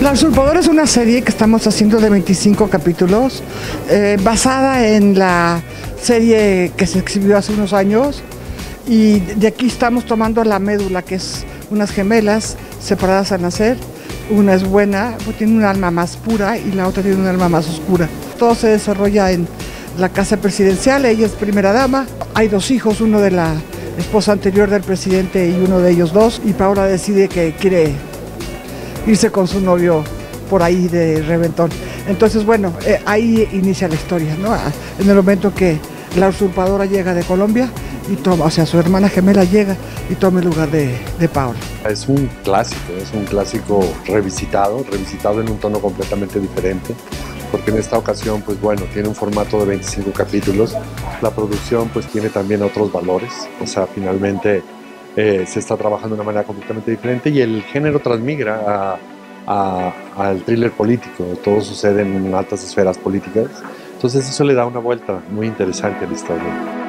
La Usurpadora es una serie que estamos haciendo de 25 capítulos, eh, basada en la serie que se exhibió hace unos años. Y de aquí estamos tomando la médula, que es unas gemelas separadas al nacer. Una es buena, pues tiene un alma más pura y la otra tiene un alma más oscura. Todo se desarrolla en la casa presidencial, ella es primera dama. Hay dos hijos, uno de la esposa anterior del presidente y uno de ellos dos. Y Paula decide que quiere irse con su novio por ahí de reventón. Entonces, bueno, eh, ahí inicia la historia, ¿no? Ah, en el momento que la usurpadora llega de Colombia y toma, o sea, su hermana gemela llega y toma el lugar de, de Paola. Es un clásico, es un clásico revisitado, revisitado en un tono completamente diferente, porque en esta ocasión, pues bueno, tiene un formato de 25 capítulos, la producción pues tiene también otros valores, o sea, finalmente eh, se está trabajando de una manera completamente diferente y el género transmigra al thriller político, todo sucede en altas esferas políticas, entonces eso le da una vuelta muy interesante a la historia.